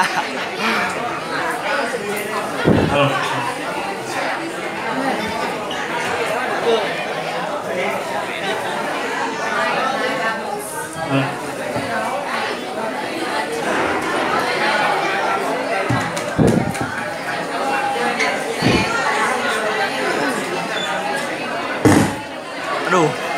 Alo. Alo. Aduh.